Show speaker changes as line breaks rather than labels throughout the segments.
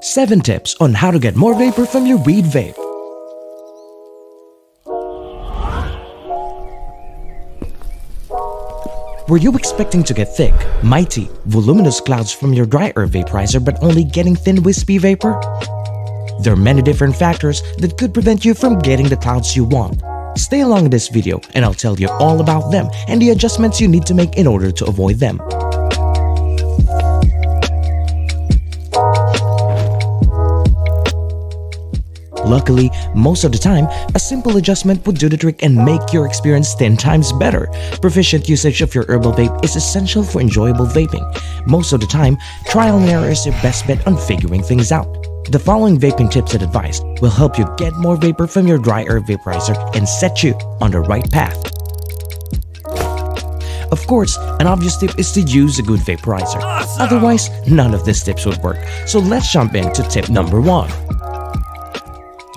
7 tips on how to get more vapor from your weed vape. Were you expecting to get thick, mighty, voluminous clouds from your dry herb vaporizer but only getting thin wispy vapor? There are many different factors that could prevent you from getting the clouds you want. Stay along in this video and I'll tell you all about them and the adjustments you need to make in order to avoid them. Luckily, most of the time, a simple adjustment would do the trick and make your experience 10 times better. Proficient usage of your herbal vape is essential for enjoyable vaping. Most of the time, trial and error is your best bet on figuring things out. The following vaping tips and advice will help you get more vapor from your dry herb vaporizer and set you on the right path. Of course, an obvious tip is to use a good vaporizer. Otherwise, none of these tips would work. So let's jump into tip number 1.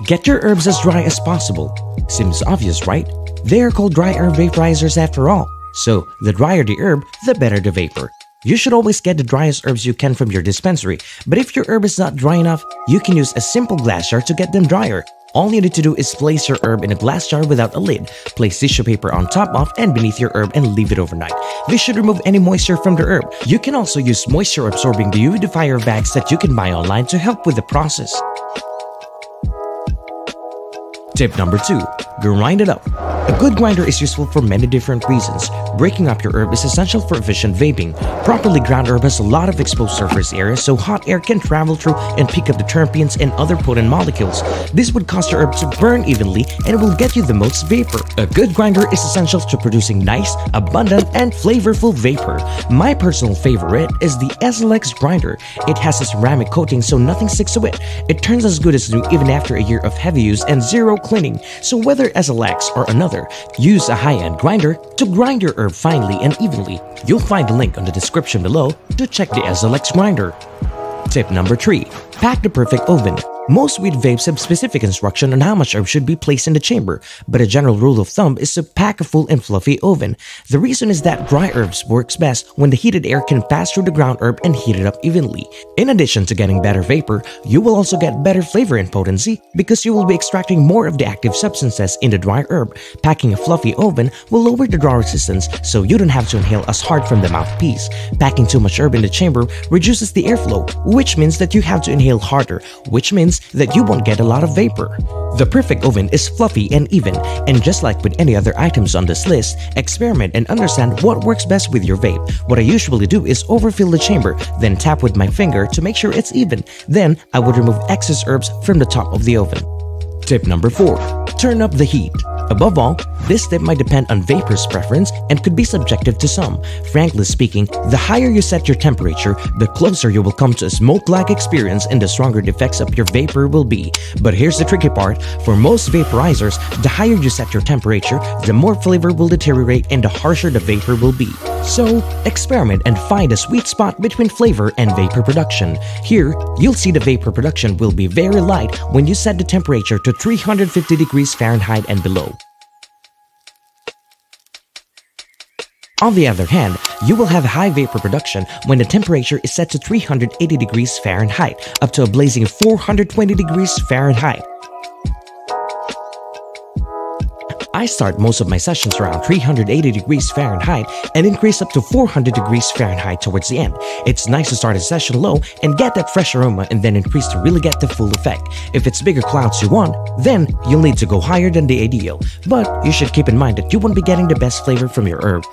Get your herbs as dry as possible. Seems obvious, right? They are called dry herb vaporizers after all. So, the drier the herb, the better the vapor. You should always get the driest herbs you can from your dispensary, but if your herb is not dry enough, you can use a simple glass jar to get them drier. All you need to do is place your herb in a glass jar without a lid, place tissue paper on top of and beneath your herb and leave it overnight. This should remove any moisture from the herb. You can also use moisture absorbing dehumidifier bags that you can buy online to help with the process. Tip number 2. Grind it up. A good grinder is useful for many different reasons. Breaking up your herb is essential for efficient vaping. Properly ground herb has a lot of exposed surface area so hot air can travel through and pick up the terpenes and other potent molecules. This would cause your herb to burn evenly and it will get you the most vapor. A good grinder is essential to producing nice, abundant, and flavorful vapor. My personal favorite is the SLX grinder. It has a ceramic coating so nothing sticks to it. It turns as good as new even after a year of heavy use and zero cleaning. So whether SLX or another use a high-end grinder to grind your herb finely and evenly. You'll find the link on the description below to check the SLX grinder. Tip number 3. Pack the perfect oven. Most weed vapes have specific instruction on how much herb should be placed in the chamber, but a general rule of thumb is to pack a full and fluffy oven. The reason is that dry herbs works best when the heated air can pass through the ground herb and heat it up evenly. In addition to getting better vapor, you will also get better flavor and potency because you will be extracting more of the active substances in the dry herb. Packing a fluffy oven will lower the draw resistance so you don't have to inhale as hard from the mouthpiece. Packing too much herb in the chamber reduces the airflow, which means that you have to inhale harder, which means that you won't get a lot of vapor. The perfect oven is fluffy and even, and just like with any other items on this list, experiment and understand what works best with your vape. What I usually do is overfill the chamber, then tap with my finger to make sure it's even. Then, I would remove excess herbs from the top of the oven. Tip number 4. Turn up the heat. Above all, this tip might depend on vaper's preference and could be subjective to some. Frankly speaking, the higher you set your temperature, the closer you will come to a smoke-like experience and the stronger the effects of your vapor will be. But here's the tricky part, for most vaporizers, the higher you set your temperature, the more flavor will deteriorate and the harsher the vapor will be. So, experiment and find a sweet spot between flavor and vapor production. Here, you'll see the vapor production will be very light when you set the temperature to 350 degrees Fahrenheit and below. On the other hand, you will have high vapor production when the temperature is set to 380 degrees Fahrenheit up to a blazing 420 degrees Fahrenheit. I start most of my sessions around 380 degrees Fahrenheit and increase up to 400 degrees Fahrenheit towards the end. It's nice to start a session low and get that fresh aroma and then increase to really get the full effect. If it's bigger clouds you want, then you'll need to go higher than the ideal. But you should keep in mind that you won't be getting the best flavor from your herb.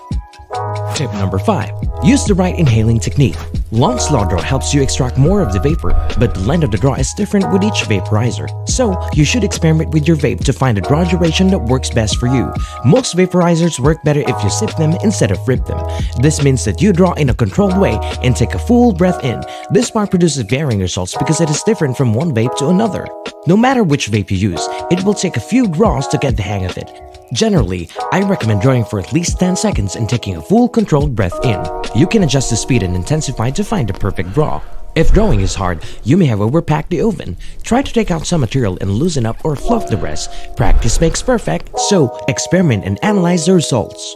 Tip number 5. Use the right inhaling technique. Long slow draw helps you extract more of the vapor, but the length of the draw is different with each vaporizer. So, you should experiment with your vape to find a draw duration that works best for you. Most vaporizers work better if you sip them instead of rip them. This means that you draw in a controlled way and take a full breath in. This part produces varying results because it is different from one vape to another. No matter which vape you use, it will take a few draws to get the hang of it. Generally, I recommend drawing for at least 10 seconds and taking a full controlled breath in. You can adjust the speed and intensify to find the perfect draw. If drawing is hard, you may have overpacked the oven. Try to take out some material and loosen up or fluff the rest. Practice makes perfect, so experiment and analyze the results.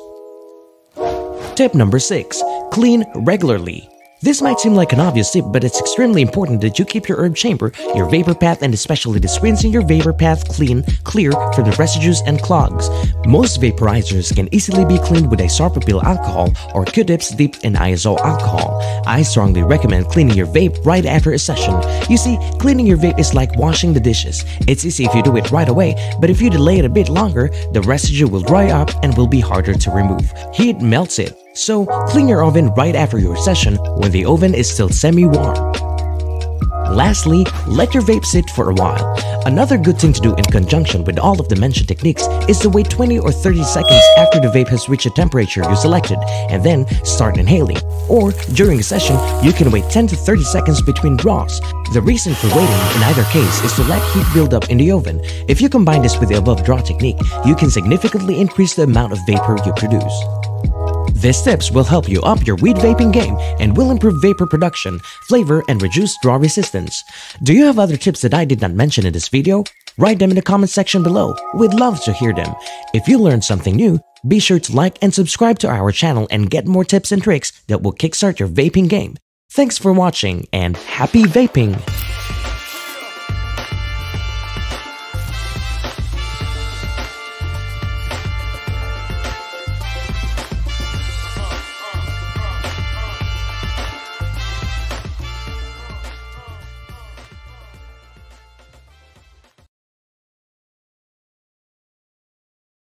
Tip number 6. Clean regularly. This might seem like an obvious tip, but it's extremely important that you keep your herb chamber, your vapor path, and especially the screens in your vapor path clean, clear from the residues and clogs. Most vaporizers can easily be cleaned with isopropyl alcohol or Q-tips dipped in isopropyl alcohol. I strongly recommend cleaning your vape right after a session. You see, cleaning your vape is like washing the dishes. It's easy if you do it right away, but if you delay it a bit longer, the residue will dry up and will be harder to remove. Heat melts it. So, clean your oven right after your session when the oven is still semi-warm. Lastly, let your vape sit for a while. Another good thing to do in conjunction with all of the mentioned techniques is to wait 20 or 30 seconds after the vape has reached a temperature you selected and then start inhaling. Or during a session, you can wait 10 to 30 seconds between draws. The reason for waiting in either case is to let heat build up in the oven. If you combine this with the above draw technique, you can significantly increase the amount of vapor you produce. These tips will help you up your weed vaping game and will improve vapor production, flavor, and reduce draw resistance. Do you have other tips that I did not mention in this video? Write them in the comment section below. We'd love to hear them. If you learned something new, be sure to like and subscribe to our channel and get more tips and tricks that will kickstart your vaping game. Thanks for watching and happy vaping!